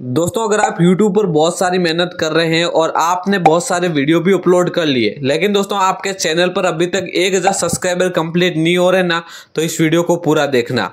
दोस्तों, अगर आप YouTube पर बहुत सारी मेहनत कर रहे हैं और आपने बहुत सारे वीडियो भी अपलोड कर लिए, लेकिन दोस्तों, आपके चैनल पर अभी तक एक हज़ार सब्सक्राइबर कंप्लीट नहीं हो रहे ना तो इस वीडियो को पूरा देखना।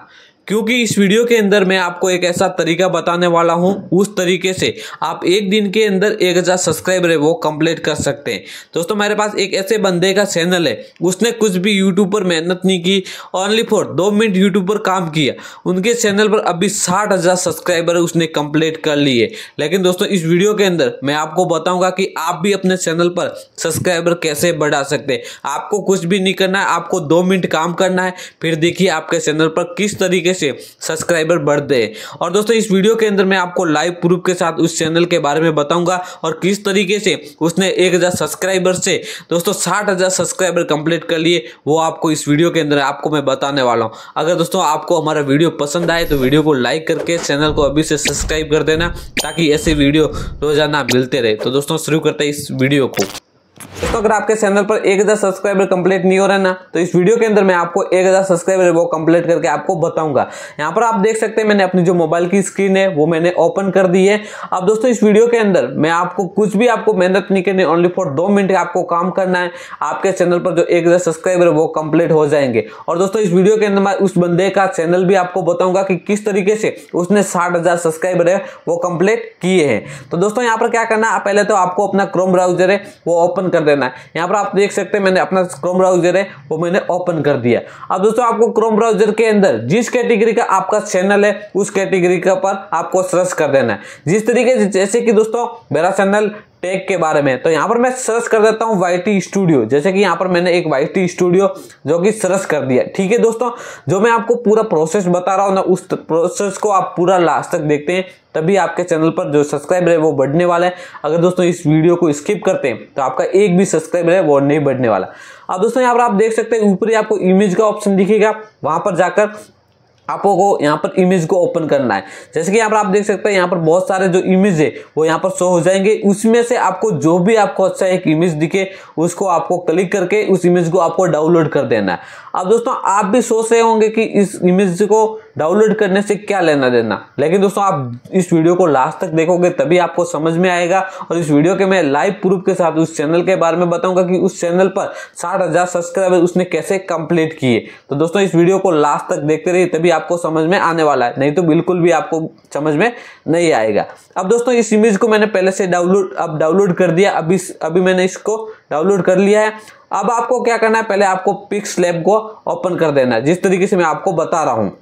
क्योंकि इस वीडियो के अंदर मैं आपको एक ऐसा तरीका बताने वाला हूँ। उस तरीके से आप एक दिन के अंदर एक हज़ार सब्सक्राइबर है, वो कंप्लीट कर सकते हैं। दोस्तों, मेरे पास एक ऐसे बंदे का चैनल है। उसने कुछ भी यूट्यूब पर मेहनत नहीं की ओनली फॉर दो मिनट यूट्यूब पर काम किया। उनके चैनल पर अभी साठ हज़ार सब्सक्राइबर उसने कंप्लीट कर लिए। लेकिन दोस्तों, इस वीडियो के अंदर मैं आपको बताऊँगा कि आप भी अपने चैनल पर सब्सक्राइबर कैसे बढ़ा सकते हैं। आपको कुछ भी नहीं करना है, आपको दो मिनट काम करना है, फिर देखिए आपके चैनल पर किस तरीके से सब्सक्राइबर बढ़ते हैं और दोस्तों, इस वीडियो के अंदर मैं आपको लाइव प्रूफ के साथ उस चैनल के बारे में बताऊँगा और किस तरीके से उसने एक हज़ार सब्सक्राइबर से दोस्तों, साठ हज़ार सब्सक्राइबर कंप्लीट कर लिए, वो आपको इस वीडियो के अंदर आपको मैं बताने वाला हूँ। अगर दोस्तों, आपको हमारा वीडियो पसंद आए तो वीडियो को लाइक करके चैनल को अभी से सब्सक्राइब कर देना, ताकि ऐसे वीडियो रोज़ाना मिलते रहे। तो दोस्तों, शुरू करते हैं इस वीडियो को। दोस्तों, अगर आपके चैनल पर एक हज़ार सब्सक्राइबर कंप्लीट नहीं हो रहा ना तो इस वीडियो के अंदर मैं आपको एक हज़ार सब्सक्राइबर वो कंप्लीट करके आपको बताऊँगा। यहाँ पर आप देख सकते हैं, मैंने अपनी जो मोबाइल की स्क्रीन है, वो मैंने ओपन कर दी है। अब दोस्तों, इस वीडियो के अंदर मैं आपको कुछ भी आपको मेहनत नहीं करनी ओनली फॉर दो मिनट आपको काम करना है। आपके चैनल पर जो एक हज़ार सब्सक्राइबर वो कंप्लीट हो जाएँगे। और दोस्तों, इस वीडियो के अंदर मैं उस बंदे का चैनल भी आपको बताऊँगा कि किस तरीके से उसने साठ सब्सक्राइबर है, वो कंप्लीट किए हैं। तो दोस्तों, यहाँ पर क्या करना पहले तो आपको अपना क्रोम ब्राउज़र है, वो ओपन कर देना है। यहाँ पर आप देख सकते हैं, मैंने अपना क्रोम ब्राउज़र है, वो मैंने ओपन कर दिया अब दोस्तों, आपको क्रोम ब्राउज़र के अंदर जिस कैटेगरी का आपका चैनल है, उस कैटेगरी का पर आपको सर्च कर देना है। जिस तरीके से, जैसे कि दोस्तों, मेरा चैनल टेक के बारे में। तो यहाँ पर मैं सर्च कर देता हूँ वाई स्टूडियो जैसे कि यहाँ पर मैंने एक वाईटी स्टूडियो जो कि सर्च कर दिया ठीक है दोस्तों, जो मैं आपको पूरा प्रोसेस बता रहा हूँ ना, उस प्रोसेस को आप पूरा लास्ट तक देखते हैं, तभी आपके चैनल पर जो सब्सक्राइबर है वो बढ़ने वाला है। अगर दोस्तों इस वीडियो को स्किप करते हैं तो आपका एक भी सब्सक्राइबर है वो नहीं बढ़ने वाला। अब दोस्तों यहाँ पर आप देख सकते हैं, ऊपर ही आपको इमेज का ऑप्शन दिखेगा। वहाँ पर जाकर आपको यहाँ पर इमेज को ओपन करना है। जैसे कि यहाँ पर आप देख सकते हैं, यहाँ पर बहुत सारे जो इमेज है, वो यहाँ पर शो हो जाएँगे। उसमें से आपको जो भी आपको अच्छा एक इमेज दिखे, उसको आपको क्लिक करके उस इमेज को आपको डाउनलोड कर देना है। अब दोस्तों, आप भी सोच रहे होंगे कि इस इमेज को डाउनलोड करने से क्या लेना देना। लेकिन दोस्तों, आप इस वीडियो को लास्ट तक देखोगे, तभी आपको समझ में आएगा। और इस वीडियो के मैं लाइव प्रूफ के साथ उस चैनल के बारे में बताऊँगा कि उस चैनल पर साठ हज़ार सब्सक्राइबर उसने कैसे कंप्लीट किए। तो दोस्तों, इस वीडियो को लास्ट तक देखते रहिए, तभी आपको समझ में आने वाला है। नहीं तो बिल्कुल भी आपको समझ में नहीं आएगा। अब दोस्तों, इस इमेज को मैंने पहले से डाउनलोड अब डाउनलोड कर दिया। अभी अभी मैंने इसको डाउनलोड कर लिया है। अब आपको क्या करना है? पहले आपको पिक्स लैब को ओपन कर देना है। जिस तरीके से मैं आपको बता रहा हूँ।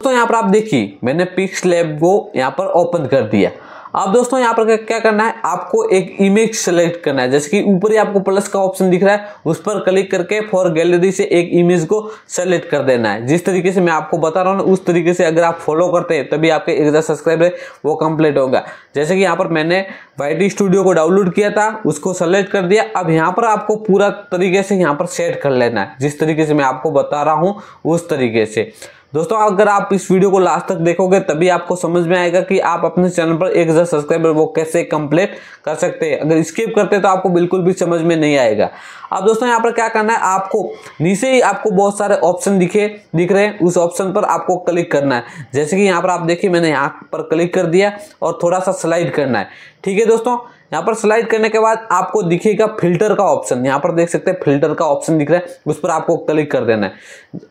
तो यहाँ पर आप देखिए, मैंने पिक्स लैब को यहाँ पर ओपन कर दिया। अब दोस्तों, यहाँ पर क्या करना है? आपको एक इमेज सेलेक्ट करना है। जैसे कि ऊपर ही आपको प्लस का ऑप्शन दिख रहा है, उस पर क्लिक करके फॉर गैलरी से एक इमेज को सेलेक्ट कर देना है। जिस तरीके से मैं आपको बता रहा हूँ उस तरीके से अगर आप फॉलो करते हैं, तभी आपके एक हज़ार सब्सक्राइबर वो कंप्लीट होगा। जैसे कि यहाँ पर मैंने वाई स्टूडियो को डाउनलोड किया था, उसको सेलेक्ट कर दिया। अब यहाँ पर आपको पूरा तरीके से यहाँ पर सेट कर लेना है। जिस तरीके से मैं आपको बता रहा हूँ, उस तरीके से। दोस्तों, अगर आप इस वीडियो को लास्ट तक देखोगे, तभी आपको समझ में आएगा कि आप अपने चैनल पर एक हज़ार सब्सक्राइबर वो कैसे कंप्लीट कर सकते हैं। अगर स्किप करते तो आपको बिल्कुल भी समझ में नहीं आएगा। अब दोस्तों, यहाँ पर क्या करना है? आपको नीचे ही आपको बहुत सारे ऑप्शन दिखे, दिख रहे हैं। उस ऑप्शन पर आपको क्लिक करना है। जैसे कि यहाँ पर आप देखिए, मैंने यहाँ पर क्लिक कर दिया और थोड़ा सा स्लाइड करना है। ठीक है दोस्तों, यहाँ पर स्लाइड करने के बाद आपको दिखेगा फ़िल्टर का ऑप्शन यहाँ पर देख सकते हैं फ़िल्टर का ऑप्शन दिख रहा है, उस पर आपको क्लिक कर देना है।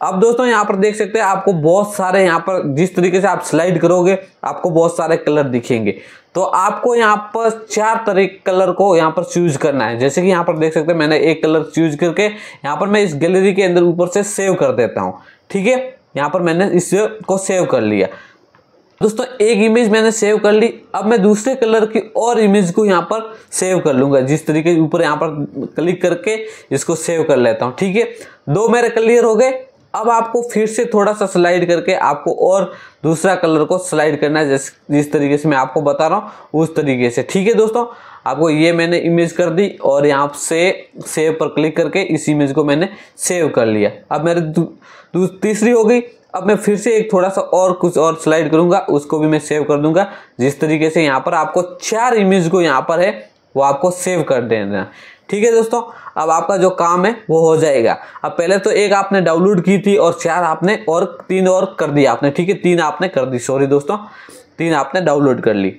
अब दोस्तों, यहाँ पर देख सकते हैं, आपको बहुत सारे यहाँ पर जिस तरीके से आप स्लाइड करोगे, आपको बहुत सारे कलर दिखेंगे। तो आपको यहाँ पर चार तरह कलर को यहाँ पर चूज़ करना है। जैसे कि यहाँ पर देख सकते हैं, मैंने एक कलर चूज़ करके यहाँ पर मैं इस गैलरी के अंदर ऊपर से सेव कर देता हूँ। ठीक है? यहाँ पर मैंने इस को सेव कर लिया। दोस्तों, एक इमेज मैंने सेव कर ली। अब मैं दूसरे कलर की और इमेज को यहाँ पर सेव कर लूँगा। जिस तरीके ऊपर यहाँ पर क्लिक करके इसको सेव कर लेता हूँ, ठीक है? दो मेरे क्लियर हो गए। अब आपको फिर से थोड़ा सा स्लाइड करके आपको और दूसरा कलर को स्लाइड करना है, जिस जिस तरीके से मैं आपको बता रहा हूँ, उस तरीके से, ठीक है दोस्तों? आपको ये मैंने इमेज कर दी और यहाँ से सेव पर क्लिक करके इस इमेज को मैंने सेव कर लिया। अब मेरे तीसरी हो गई। अब मैं फिर से एक थोड़ा सा और कुछ और स्लाइड करूँगा, उसको भी मैं सेव कर दूँगा। जिस तरीके से यहाँ पर आपको चार इमेज को यहाँ पर है, वो आपको सेव कर देना। ठीक है दोस्तों, अब आपका जो काम है, वो हो जाएगा। अब पहले तो एक आपने डाउनलोड की थी और चार आपने और तीन और कर दिया आपने। ठीक है, तीन आपने कर दी सॉरी दोस्तों, तीन आपने डाउनलोड कर ली।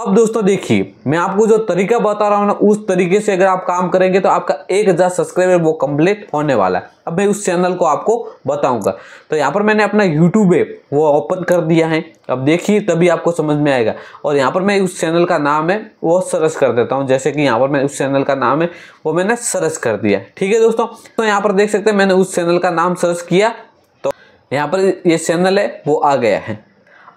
अब दोस्तों देखिए, मैं आपको जो तरीका बता रहा हूँ ना, उस तरीके से अगर आप काम करेंगे तो आपका एक हज़ार सब्सक्राइबर वो कंप्लीट होने वाला है। अब मैं उस चैनल को आपको बताऊँगा। तो यहाँ पर मैंने अपना यूट्यूब है वो ओपन कर दिया है। अब देखिए, तभी आपको समझ में आएगा। और यहाँ पर मैं उस चैनल का नाम है, वो सर्च कर देता हूँ। जैसे कि यहाँ पर मैं उस चैनल का नाम है, वो मैंने सर्च कर दिया ठीक है दोस्तों? तो यहाँ पर देख सकते हैं, मैंने उस चैनल का नाम सर्च किया। तो यहाँ पर ये चैनल है, वो आ गया है।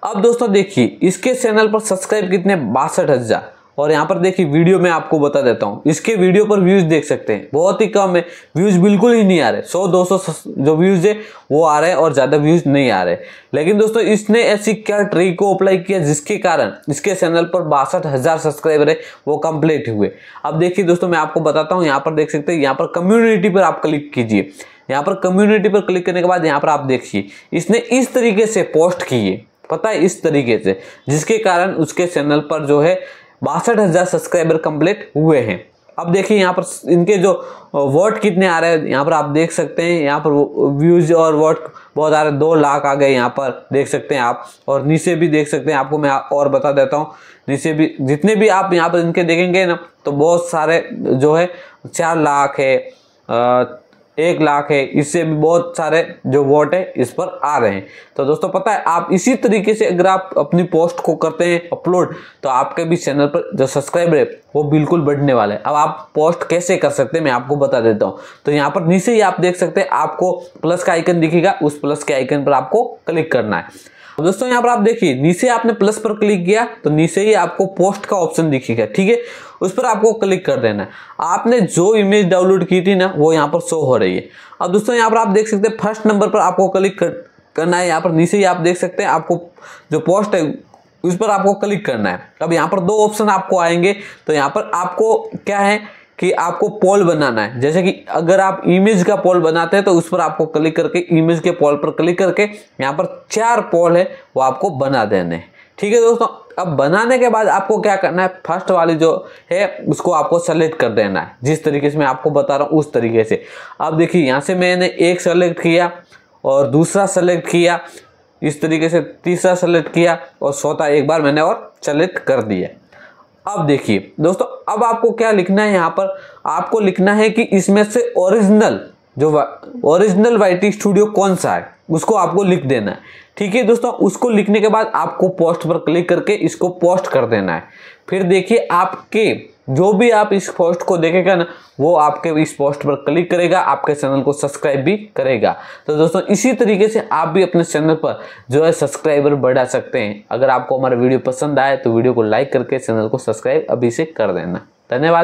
अब दोस्तों देखिए, इसके चैनल पर सब्सक्राइब कितने? बासठ हज़ार। और यहाँ पर देखिए वीडियो में आपको बता देता हूँ। इसके वीडियो पर व्यूज़ देख सकते हैं। बहुत ही कम है। व्यूज़ बिल्कुल ही नहीं आ रहे। सौ, दो सौ जो व्यूज़ है, वो आ रहे हैं और ज़्यादा व्यूज़ नहीं आ रहे। लेकिन दोस्तों, इसने ऐसी क्या ट्रिक को अप्लाई किया जिसके कारण इसके चैनल पर बासठ हज़ार सब्सक्राइबर है, वो कंप्लीट हुए। अब देखिए दोस्तों, मैं आपको बताता हूँ। यहाँ पर देख सकते हैं, यहाँ पर कम्युनिटी पर आप क्लिक कीजिए। यहाँ पर कम्युनिटी पर क्लिक करने के बाद यहाँ पर आप देखिए, इसने इस तरीके से पोस्ट किए। पता है इस तरीके से, जिसके कारण उसके चैनल पर जो है बासठ हज़ार सब्सक्राइबर कंप्लीट हुए हैं। अब देखिए यहाँ पर इनके जो वोट कितने आ रहे हैं, यहाँ पर आप देख सकते हैं, यहाँ पर व्यूज़ और वोट बहुत आ रहे हैं, दो लाख आ गए यहाँ पर, देख सकते हैं आप, और नीचे भी देख सकते हैं, आपको मैं और बता देता हूँ, नीचे भी, जितने भी आप यहाँ पर इनके देखेंगे ना तो बहुत सारे जो है, चार लाख है एक लाख है, इससे भी बहुत सारे जो वोट है, इस पर आ रहे हैं। तो दोस्तों, पता है, आप इसी तरीके से अगर आप अपनी पोस्ट को करते हैं, अपलोड तो आपके भी चैनल पर जो सब्सक्राइबर है, वो बिल्कुल बढ़ने वाले है। अब आप पोस्ट कैसे कर सकते हैं, मैं आपको बता देता हूँ। तो यहाँ पर नीचे ही आप देख सकते हैं, आपको प्लस का आइकन दिखेगा, उस प्लस के आइकन पर आपको क्लिक करना है। दोस्तों यहाँ पर आप देखिए नीचे आपने प्लस पर क्लिक किया तो नीचे ही आपको पोस्ट का ऑप्शन दिखेगा ठीक है? उस पर आपको क्लिक कर देना है। आपने जो इमेज डाउनलोड की थी ना वो यहाँ पर शो हो रही है। अब दोस्तों यहाँ पर आप देख सकते हैं फ़र्स्ट नंबर पर आपको क्लिक कर, करना है यहाँ पर नीचे ही आप देख सकते हैं आपको जो पोस्ट है उस पर आपको क्लिक करना है। अब यहाँ पर दो ऑप्शन आपको आएँगे तो यहाँ पर आपको क्या है कि आपको पोल बनाना है। जैसे कि अगर आप इमेज का पोल बनाते हैं तो उस पर आपको क्लिक करके इमेज के पोल पर क्लिक करके यहाँ पर चार पोल है, वो आपको बना देने हैं। ठीक है दोस्तों, अब बनाने के बाद आपको क्या करना है? फ़र्स्ट वाली जो है, उसको आपको सेलेक्ट कर देना है। जिस तरीके से मैं आपको बता रहा हूँ, उस तरीके से। अब देखिए, यहाँ से मैंने एक सेलेक्ट किया और दूसरा सेलेक्ट किया। इस तरीके से तीसरा सेलेक्ट किया और चौथा एक बार मैंने और सेलेक्ट कर दिया। अब देखिए, दोस्तों, अब आपको क्या लिखना है यहाँ पर? आपको लिखना है कि इसमें से ओरिजिनल जो ओरिजिनल वाई स्टूडियो कौन सा है, उसको आपको लिख देना है। ठीक है दोस्तों, उसको लिखने के बाद आपको पोस्ट पर क्लिक करके इसको पोस्ट कर देना है। फिर देखिए, आपके जो भी आप इस पोस्ट को देखेगा ना, वो आपके इस पोस्ट पर क्लिक करेगा, आपके चैनल को सब्सक्राइब भी करेगा। तो दोस्तों, इसी तरीके से आप भी अपने चैनल पर जो है सब्सक्राइबर बढ़ा सकते हैं। अगर आपको हमारा वीडियो पसंद आए तो वीडियो को लाइक करके चैनल को सब्सक्राइब अभी से कर देना। धन्यवाद।